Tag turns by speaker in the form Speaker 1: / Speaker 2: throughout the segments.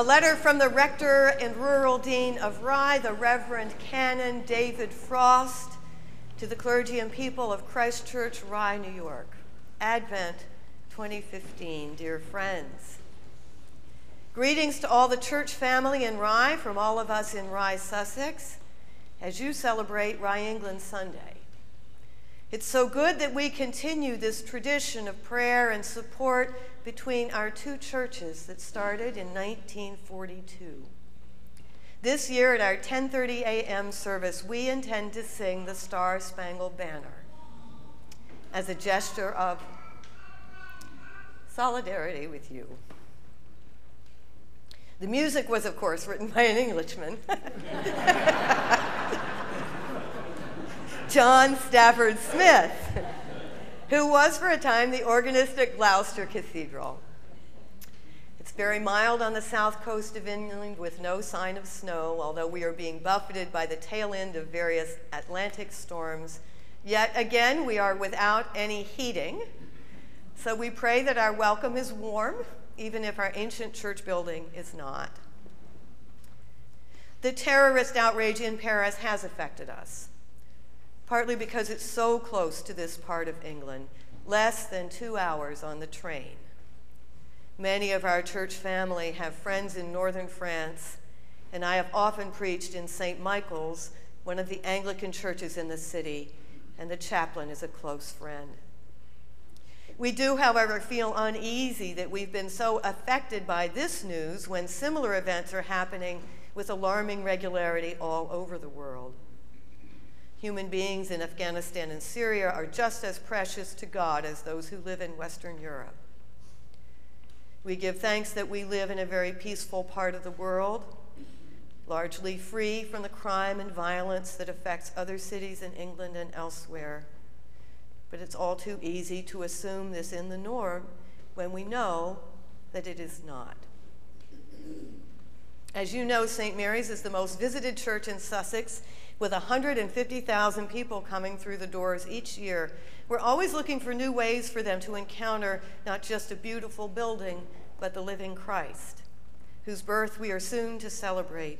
Speaker 1: A letter from the rector and rural dean of Rye, the Reverend Canon David Frost, to the clergy and people of Christ Church, Rye, New York. Advent 2015. Dear friends, greetings to all the church family in Rye from all of us in Rye, Sussex, as you celebrate Rye England Sunday. It's so good that we continue this tradition of prayer and support between our two churches that started in 1942. This year at our 10:30 a.m. service, we intend to sing the Star Spangled Banner as a gesture of solidarity with you. The music was, of course, written by an Englishman. John Stafford Smith, who was for a time the organist at Gloucester Cathedral. It's very mild on the south coast of England with no sign of snow, although we are being buffeted by the tail end of various Atlantic storms. Yet again, we are without any heating. So we pray that our welcome is warm, even if our ancient church building is not. The terrorist outrage in Paris has affected us partly because it's so close to this part of England, less than two hours on the train. Many of our church family have friends in northern France, and I have often preached in St. Michael's, one of the Anglican churches in the city, and the chaplain is a close friend. We do, however, feel uneasy that we've been so affected by this news when similar events are happening with alarming regularity all over the world. Human beings in Afghanistan and Syria are just as precious to God as those who live in Western Europe. We give thanks that we live in a very peaceful part of the world, largely free from the crime and violence that affects other cities in England and elsewhere. But it's all too easy to assume this in the norm when we know that it is not. As you know, St. Mary's is the most visited church in Sussex with 150,000 people coming through the doors each year. We're always looking for new ways for them to encounter not just a beautiful building, but the living Christ, whose birth we are soon to celebrate.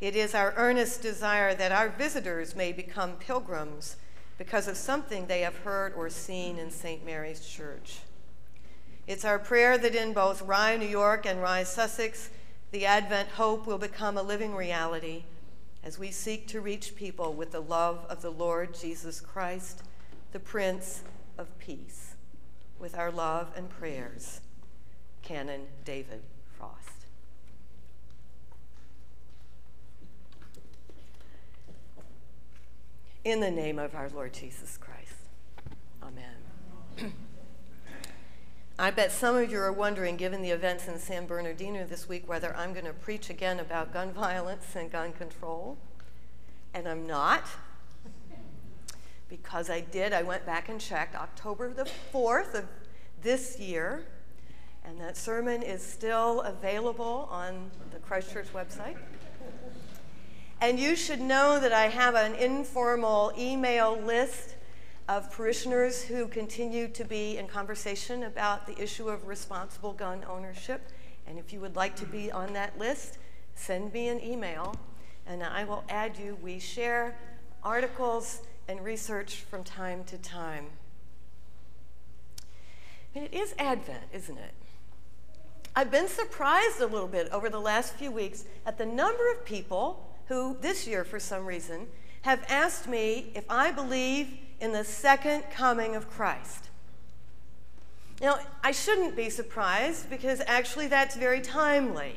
Speaker 1: It is our earnest desire that our visitors may become pilgrims because of something they have heard or seen in St. Mary's Church. It's our prayer that in both Rye, New York, and Rye, Sussex, the Advent hope will become a living reality as we seek to reach people with the love of the Lord Jesus Christ, the Prince of Peace. With our love and prayers, Canon David Frost. In the name of our Lord Jesus Christ. Amen. I bet some of you are wondering, given the events in San Bernardino this week, whether I'm going to preach again about gun violence and gun control. And I'm not. Because I did, I went back and checked October the 4th of this year, and that sermon is still available on the Christchurch website. And you should know that I have an informal email list of parishioners who continue to be in conversation about the issue of responsible gun ownership. And if you would like to be on that list, send me an email and I will add you. We share articles and research from time to time. And it is Advent, isn't it? I've been surprised a little bit over the last few weeks at the number of people who, this year for some reason, have asked me if I believe in the second coming of Christ. Now, I shouldn't be surprised because actually that's very timely.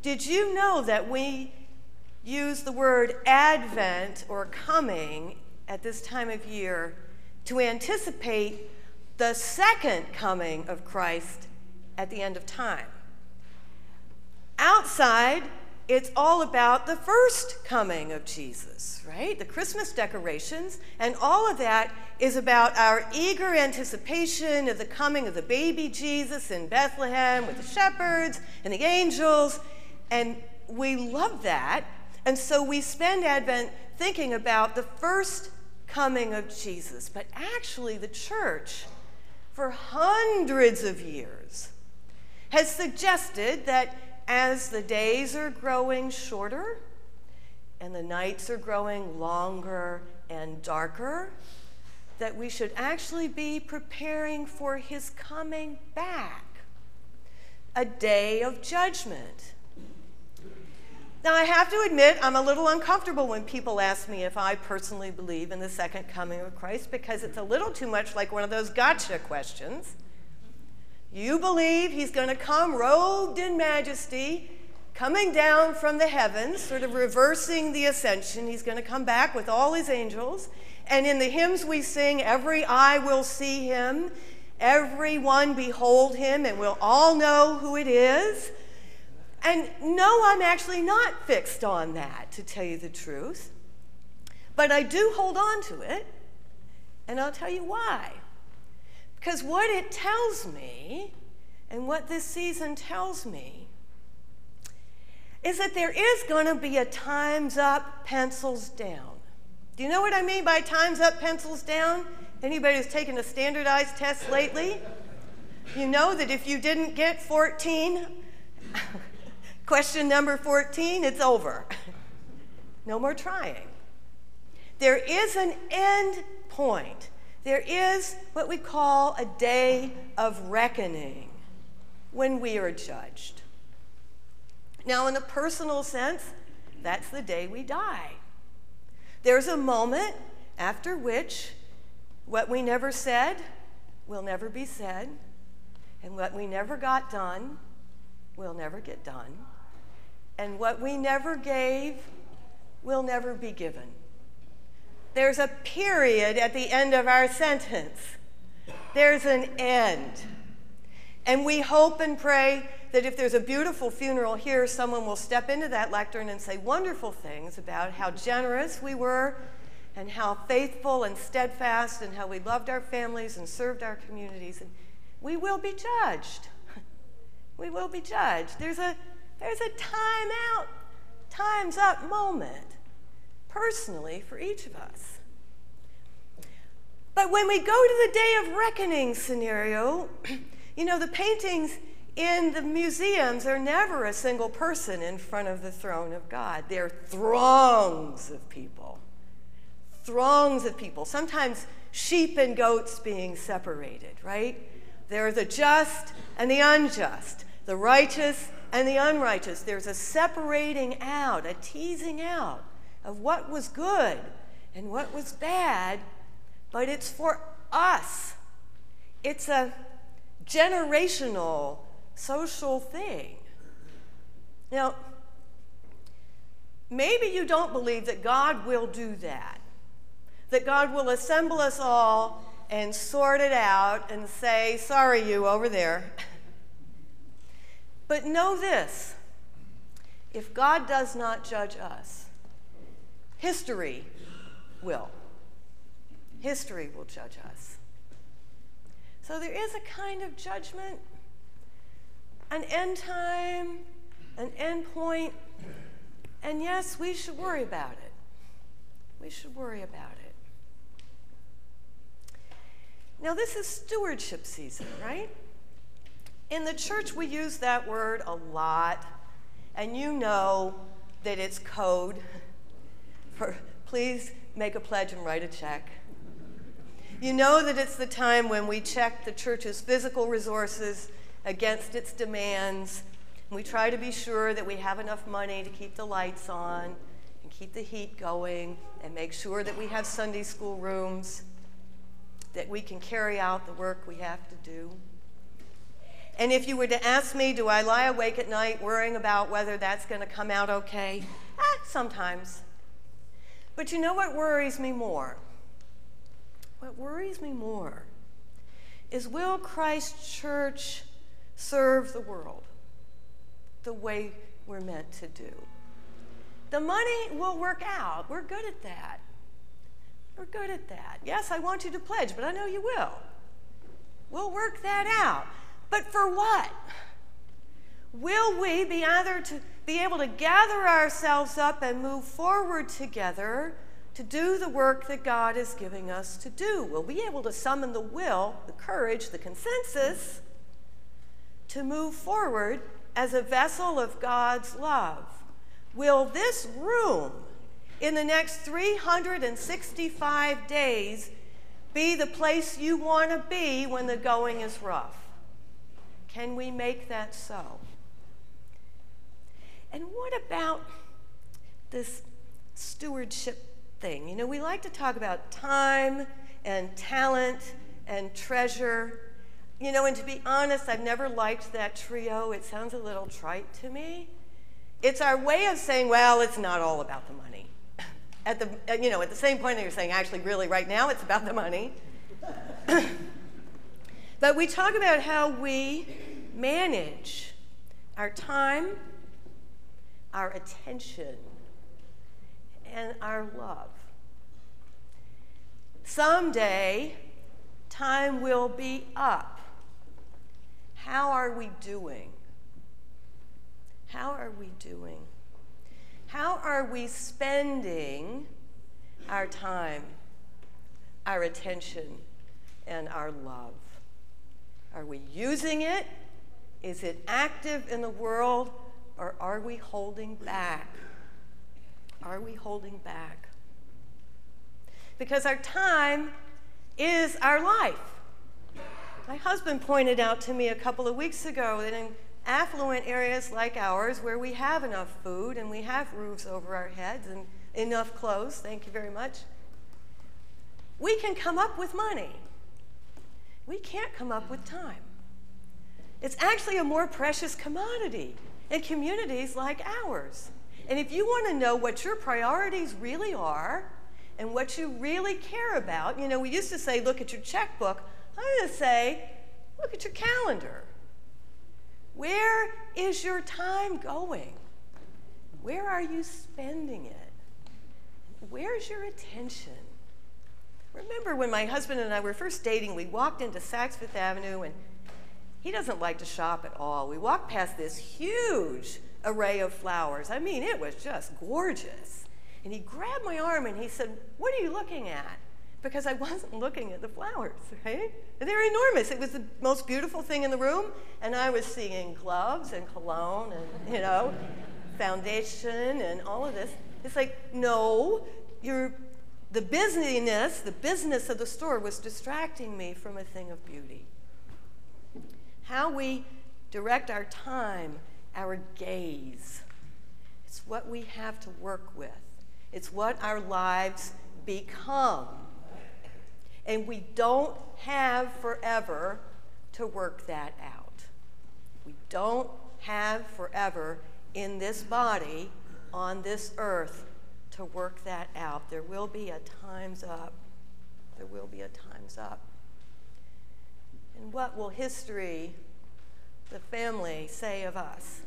Speaker 1: Did you know that we use the word Advent or coming at this time of year to anticipate the second coming of Christ at the end of time? Outside, it's all about the first coming of Jesus, right? The Christmas decorations, and all of that is about our eager anticipation of the coming of the baby Jesus in Bethlehem with the shepherds and the angels, and we love that. And so we spend Advent thinking about the first coming of Jesus. But actually, the church for hundreds of years has suggested that as the days are growing shorter and the nights are growing longer and darker, that we should actually be preparing for his coming back, a day of judgment. Now, I have to admit, I'm a little uncomfortable when people ask me if I personally believe in the second coming of Christ because it's a little too much like one of those gotcha questions. You believe he's going to come robed in majesty, coming down from the heavens, sort of reversing the ascension. He's going to come back with all his angels. And in the hymns we sing, every eye will see him, everyone behold him, and we'll all know who it is. And no, I'm actually not fixed on that, to tell you the truth. But I do hold on to it, and I'll tell you why. Because what it tells me, and what this season tells me, is that there is going to be a time's up, pencils down. Do you know what I mean by time's up, pencils down? Anybody who's taken a standardized test lately? You know that if you didn't get 14, Question number 14 it's over. no more trying. There is an end point. There is what we call a day of reckoning when we are judged. Now, in a personal sense, that's the day we die. There's a moment after which what we never said will never be said, and what we never got done will never get done and what we never gave will never be given. There's a period at the end of our sentence. There's an end. And we hope and pray that if there's a beautiful funeral here, someone will step into that lectern and say wonderful things about how generous we were and how faithful and steadfast and how we loved our families and served our communities. And we will be judged. we will be judged. There's a there's a time out, time's up moment, personally, for each of us. But when we go to the day of reckoning scenario, you know, the paintings in the museums are never a single person in front of the throne of God. They're throngs of people. Throngs of people. Sometimes sheep and goats being separated, right? There are the just and the unjust, the righteous and the unrighteous. There's a separating out, a teasing out of what was good and what was bad, but it's for us. It's a generational social thing. Now, maybe you don't believe that God will do that, that God will assemble us all and sort it out and say, sorry, you over there. But know this if God does not judge us, history will. History will judge us. So there is a kind of judgment, an end time, an end point, and yes, we should worry about it. We should worry about it. Now, this is stewardship season, right? In the church, we use that word a lot, and you know that it's code for please make a pledge and write a check. You know that it's the time when we check the church's physical resources against its demands. We try to be sure that we have enough money to keep the lights on and keep the heat going and make sure that we have Sunday school rooms, that we can carry out the work we have to do. And if you were to ask me, do I lie awake at night worrying about whether that's going to come out okay? Ah, sometimes. But you know what worries me more? What worries me more is will Christ Church serve the world the way we're meant to do? The money will work out. We're good at that. We're good at that. Yes, I want you to pledge, but I know you will. We'll work that out. But for what? Will we be either to be able to gather ourselves up and move forward together to do the work that God is giving us to do? Will We'll be able to summon the will, the courage, the consensus to move forward as a vessel of God's love. Will this room in the next 365 days be the place you want to be when the going is rough? Can we make that so? What about this stewardship thing? You know, we like to talk about time and talent and treasure. You know, and to be honest, I've never liked that trio. It sounds a little trite to me. It's our way of saying, well, it's not all about the money. At the, you know, at the same point that you're saying, actually, really, right now, it's about the money. but we talk about how we manage our time our attention, and our love. Someday, time will be up. How are we doing? How are we doing? How are we spending our time, our attention, and our love? Are we using it? Is it active in the world? Or are we holding back? Are we holding back? Because our time is our life. My husband pointed out to me a couple of weeks ago that in affluent areas like ours, where we have enough food and we have roofs over our heads and enough clothes, thank you very much, we can come up with money. We can't come up with time. It's actually a more precious commodity in communities like ours. And if you want to know what your priorities really are and what you really care about, you know, we used to say, look at your checkbook. I'm going to say, look at your calendar. Where is your time going? Where are you spending it? Where's your attention? Remember when my husband and I were first dating, we walked into Saks Fifth Avenue and he doesn't like to shop at all. We walked past this huge array of flowers. I mean, it was just gorgeous. And he grabbed my arm and he said, What are you looking at? Because I wasn't looking at the flowers, right? They're enormous. It was the most beautiful thing in the room. And I was seeing gloves and cologne and, you know, foundation and all of this. It's like, no, you're, the busyness, the business of the store was distracting me from a thing of beauty how we direct our time, our gaze. It's what we have to work with, it's what our lives become. And we don't have forever to work that out. We don't have forever in this body on this earth to work that out. There will be a time's up. There will be a time's up. And what will history, the family, say of us?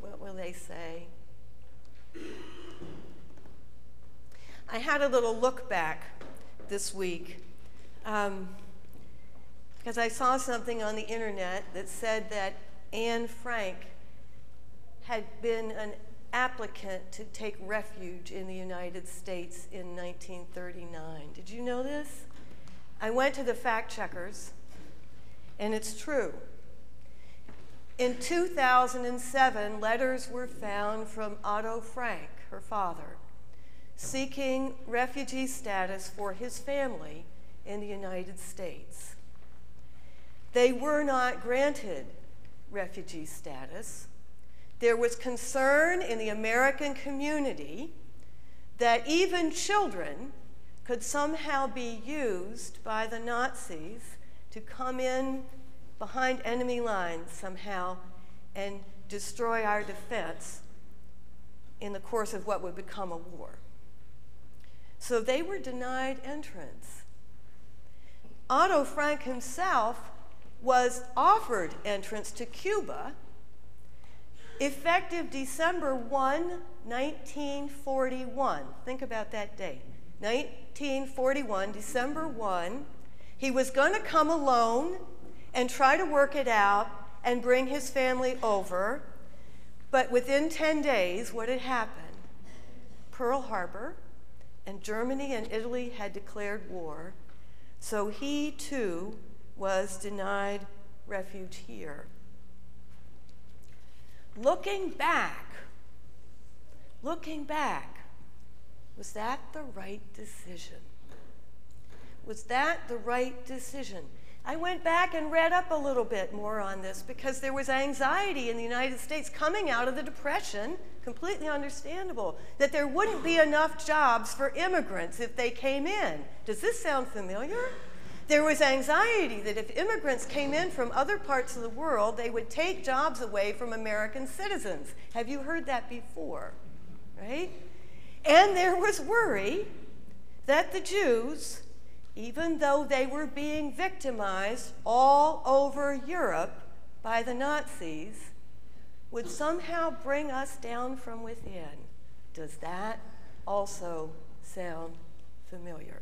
Speaker 1: What will they say? I had a little look back this week um, because I saw something on the internet that said that Anne Frank had been an applicant to take refuge in the United States in 1939. Did you know this? I went to the fact checkers and it's true. In 2007, letters were found from Otto Frank, her father, seeking refugee status for his family in the United States. They were not granted refugee status. There was concern in the American community that even children could somehow be used by the Nazis to come in behind enemy lines somehow and destroy our defense in the course of what would become a war. So they were denied entrance. Otto Frank himself was offered entrance to Cuba effective December 1, 1941. Think about that date. 1941, December 1, he was going to come alone and try to work it out and bring his family over. But within 10 days, what had happened? Pearl Harbor and Germany and Italy had declared war, so he too was denied refuge here. Looking back, looking back, was that the right decision? Was that the right decision? I went back and read up a little bit more on this because there was anxiety in the United States coming out of the Depression, completely understandable, that there wouldn't be enough jobs for immigrants if they came in. Does this sound familiar? There was anxiety that if immigrants came in from other parts of the world, they would take jobs away from American citizens. Have you heard that before? Right? And there was worry that the Jews even though they were being victimized all over Europe by the Nazis, would somehow bring us down from within. Does that also sound familiar?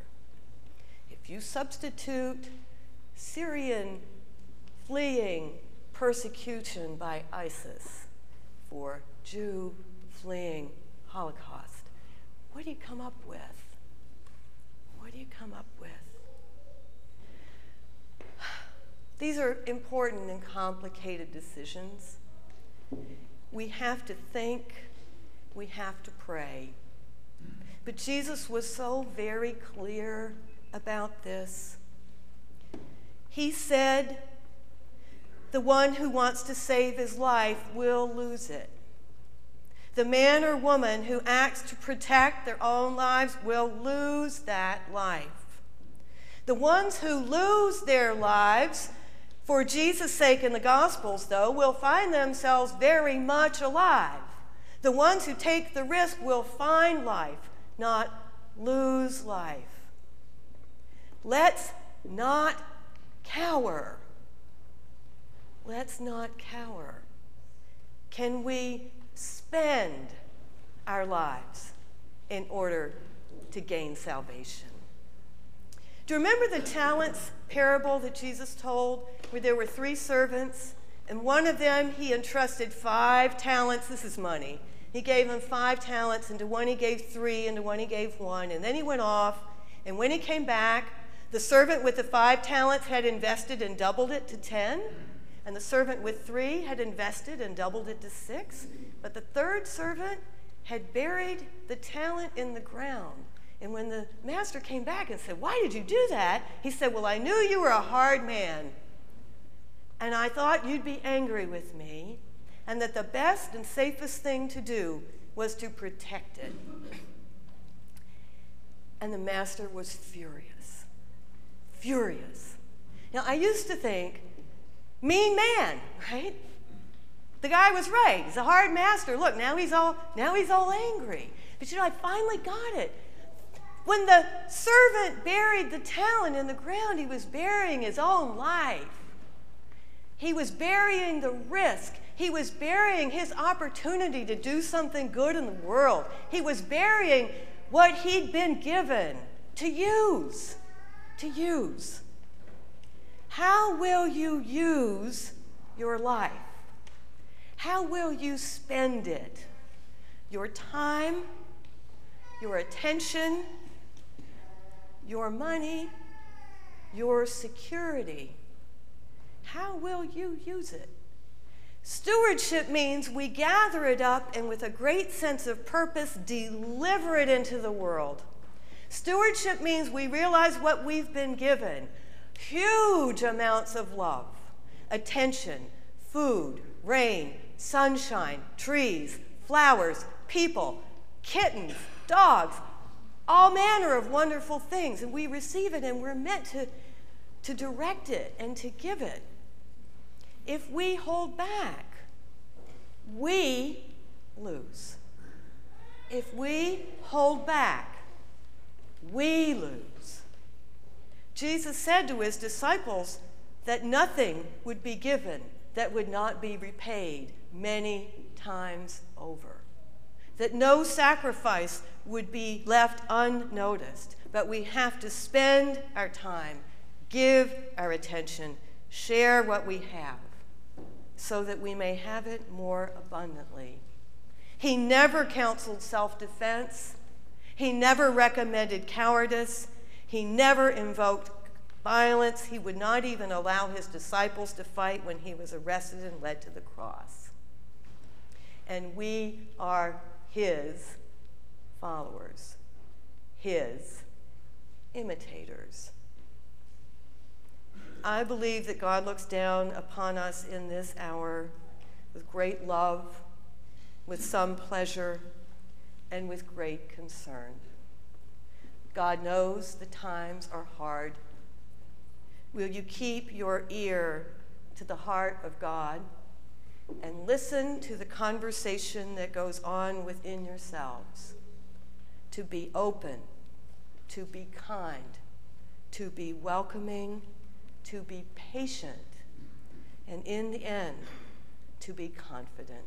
Speaker 1: If you substitute Syrian fleeing persecution by ISIS for Jew fleeing Holocaust, what do you come up with? What do you come up with? These are important and complicated decisions. We have to think, we have to pray. But Jesus was so very clear about this. He said, The one who wants to save his life will lose it. The man or woman who acts to protect their own lives will lose that life. The ones who lose their lives for Jesus' sake in the Gospels, though, will find themselves very much alive. The ones who take the risk will find life, not lose life. Let's not cower. Let's not cower. Can we spend our lives in order to gain salvation? Do you remember the talents parable that Jesus told where there were three servants and one of them he entrusted five talents? This is money. He gave him five talents, and to one he gave three, and to one he gave one. And then he went off, and when he came back, the servant with the five talents had invested and doubled it to ten, and the servant with three had invested and doubled it to six. But the third servant had buried the talent in the ground. And when the master came back and said, Why did you do that? He said, Well, I knew you were a hard man. And I thought you'd be angry with me, and that the best and safest thing to do was to protect it. And the master was furious. Furious. Now, I used to think, mean man, right? The guy was right. He's a hard master. Look, now he's all now he's all angry. But you know, I finally got it. When the servant buried the talent in the ground, he was burying his own life. He was burying the risk. He was burying his opportunity to do something good in the world. He was burying what he'd been given to use. To use. How will you use your life? How will you spend it? Your time, your attention, your money, your security. How will you use it? Stewardship means we gather it up and, with a great sense of purpose, deliver it into the world. Stewardship means we realize what we've been given huge amounts of love, attention, food, rain, sunshine, trees, flowers, people, kittens, dogs, all manner of wonderful things, and we receive it and we're meant to, to direct it and to give it. If we hold back, we lose. If we hold back, we lose. Jesus said to his disciples that nothing would be given that would not be repaid many times over that no sacrifice would be left unnoticed, but we have to spend our time, give our attention, share what we have, so that we may have it more abundantly. He never counseled self defense. He never recommended cowardice. He never invoked violence. He would not even allow his disciples to fight when he was arrested and led to the cross. And we are his followers, his imitators. I believe that God looks down upon us in this hour with great love, with some pleasure, and with great concern. God knows the times are hard. Will you keep your ear to the heart of God and listen to the conversation that goes on within yourselves? To be open, to be kind, to be welcoming, to be patient, and in the end, to be confident.